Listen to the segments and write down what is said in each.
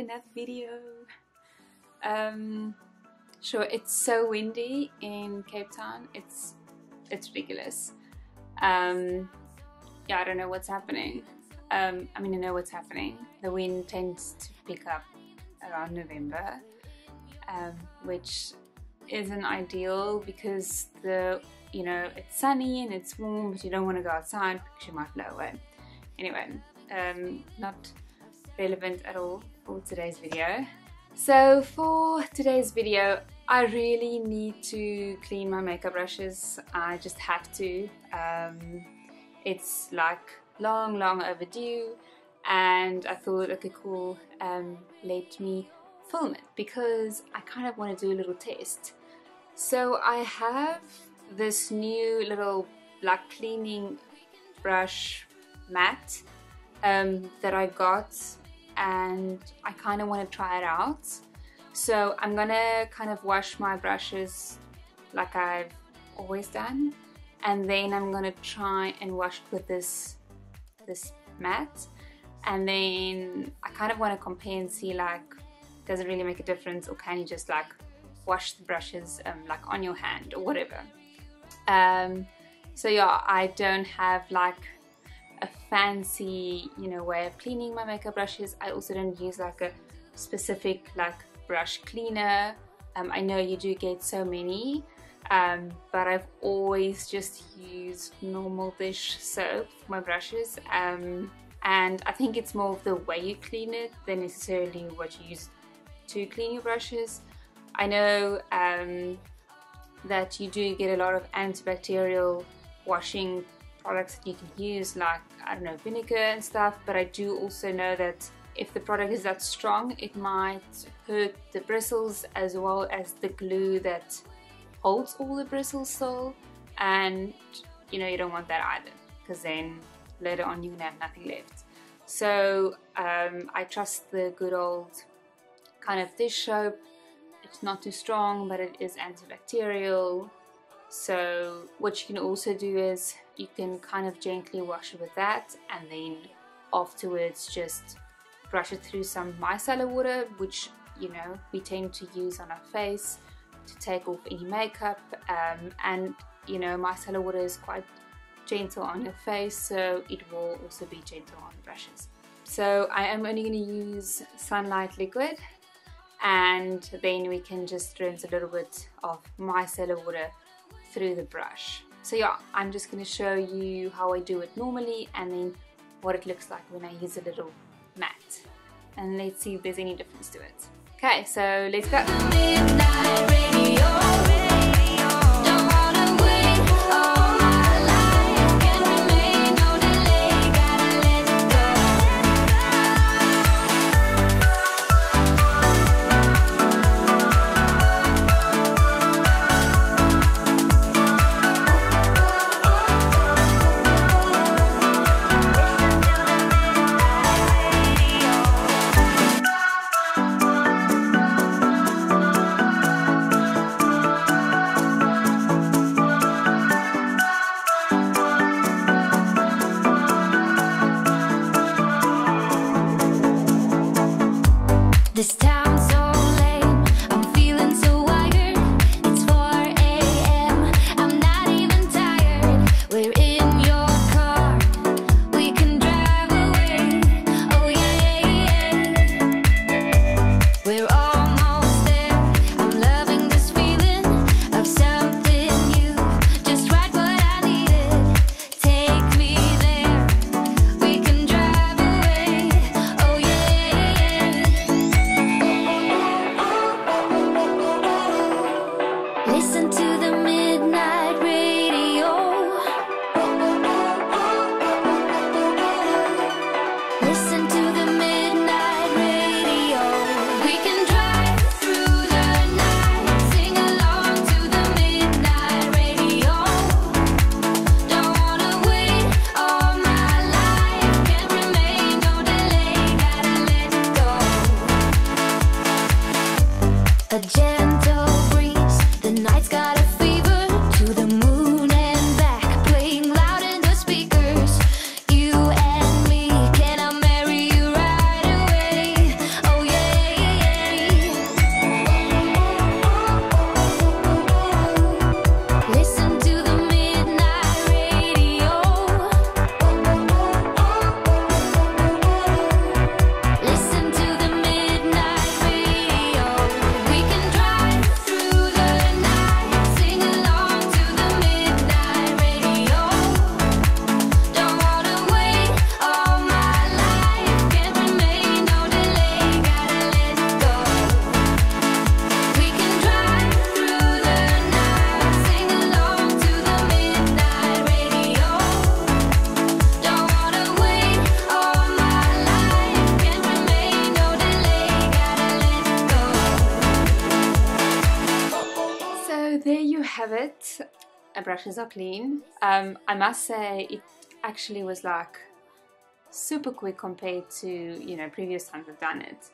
another video. Um, sure, it's so windy in Cape Town. It's it's ridiculous. Um, yeah, I don't know what's happening. Um, I mean, I know what's happening. The wind tends to pick up around November, um, which isn't ideal because the you know it's sunny and it's warm, but you don't want to go outside because you might blow away. Anyway, um, not relevant at all for today's video. So for today's video, I really need to clean my makeup brushes. I just have to. Um, it's like long, long overdue and I thought, okay, cool, um, let me film it because I kind of want to do a little test. So I have this new little black cleaning brush mat um, that I got and I kind of want to try it out. So I'm gonna kind of wash my brushes like I've always done and then I'm gonna try and wash it with this this mat and then I kind of want to compare and see like does it really make a difference or can you just like wash the brushes um, like on your hand or whatever um, so yeah I don't have like a fancy you know way of cleaning my makeup brushes. I also don't use like a specific like brush cleaner. Um, I know you do get so many um, but I've always just used normal dish soap for my brushes. Um, and I think it's more of the way you clean it than necessarily what you use to clean your brushes. I know um, that you do get a lot of antibacterial washing products that you can use like I don't know vinegar and stuff but I do also know that if the product is that strong it might hurt the bristles as well as the glue that holds all the bristles still. And you know you don't want that either because then later on you're gonna have nothing left. So um, I trust the good old kind of dish soap. It's not too strong but it is antibacterial so what you can also do is you can kind of gently wash it with that and then afterwards just brush it through some micellar water which you know we tend to use on our face to take off any makeup um, and you know micellar water is quite gentle on your face so it will also be gentle on the brushes. So I am only going to use sunlight liquid and then we can just rinse a little bit of micellar water through the brush. So yeah, I'm just going to show you how I do it normally and then what it looks like when I use a little mat. And let's see if there's any difference to it. Okay, so let's go. Brushes are clean. Um, I must say it actually was like super quick compared to you know previous times I've done it.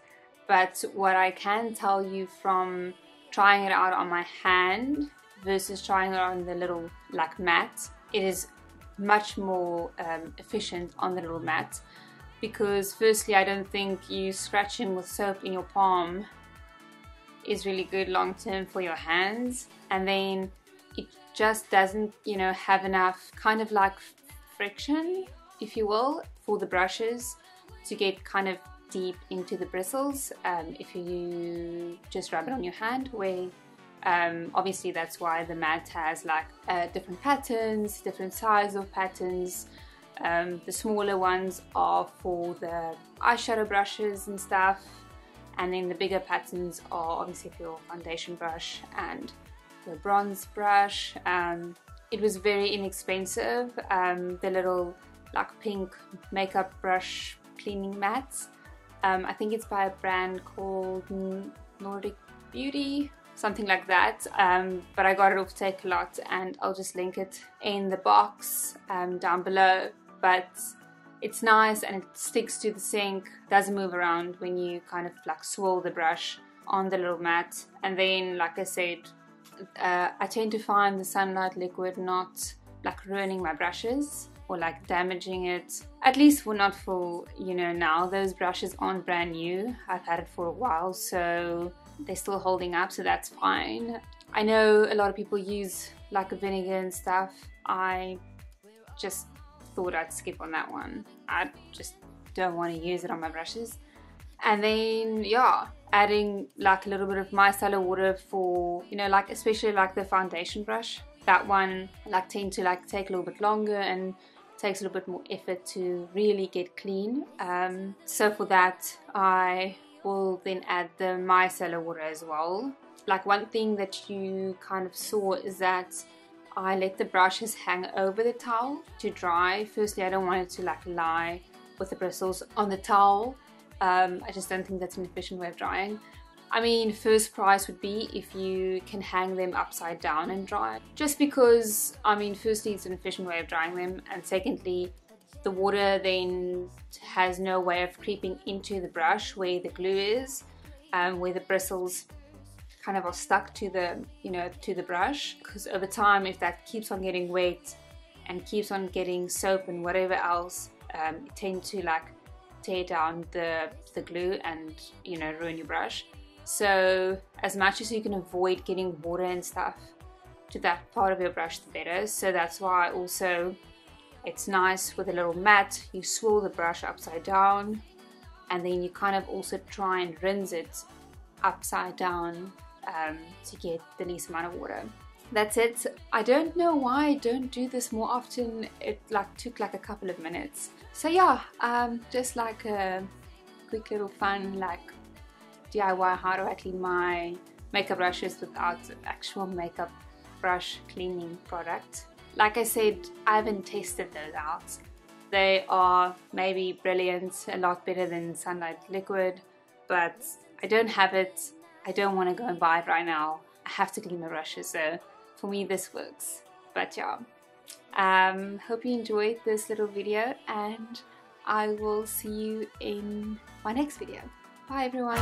But what I can tell you from trying it out on my hand versus trying it on the little like mat, it is much more um, efficient on the little mat because firstly I don't think you scratching with soap in your palm is really good long term for your hands and then just doesn't you know have enough kind of like friction if you will for the brushes to get kind of deep into the bristles um, if you just rub it on your hand where um, obviously that's why the mat has like uh, different patterns different size of patterns. Um, the smaller ones are for the eyeshadow brushes and stuff. And then the bigger patterns are obviously for your foundation brush and your bronze brush um, it was very inexpensive um, the little like pink makeup brush cleaning mats um, I think it's by a brand called Nordic Beauty something like that um, but I got it off Takealot and I'll just link it in the box um, down below but it's nice and it sticks to the sink, doesn't move around when you kind of like swirl the brush on the little mat. And then, like I said, uh, I tend to find the sunlight liquid not like ruining my brushes or like damaging it. At least for not for, you know, now those brushes aren't brand new. I've had it for a while, so they're still holding up, so that's fine. I know a lot of people use like a vinegar and stuff. I just thought I'd skip on that one. I just don't want to use it on my brushes. And then, yeah, adding like a little bit of micellar water for, you know, like especially like the foundation brush. That one like tend to like take a little bit longer and takes a little bit more effort to really get clean. Um, so for that, I will then add the micellar water as well. Like one thing that you kind of saw is that I let the brushes hang over the towel to dry. Firstly, I don't want it to like lie with the bristles on the towel. Um, I just don't think that's an efficient way of drying. I mean, first prize would be if you can hang them upside down and dry. Just because, I mean, firstly, it's an efficient way of drying them, and secondly, the water then has no way of creeping into the brush where the glue is, um, where the bristles kind of are stuck to the you know to the brush because over time if that keeps on getting wet and keeps on getting soap and whatever else um, it tends to like tear down the the glue and you know ruin your brush so as much as you can avoid getting water and stuff to that part of your brush the better so that's why also it's nice with a little mat you swirl the brush upside down and then you kind of also try and rinse it upside down um, to get the least amount of water. That's it. I don't know why I don't do this more often. It like took like a couple of minutes. So yeah, um, just like a quick little fun like DIY how do I clean my makeup brushes without actual makeup brush cleaning product. Like I said, I haven't tested those out. They are maybe brilliant, a lot better than Sunlight Liquid, but I don't have it I don't want to go and buy it right now. I have to clean my brushes, so for me this works. But yeah, um, hope you enjoyed this little video and I will see you in my next video. Bye everyone!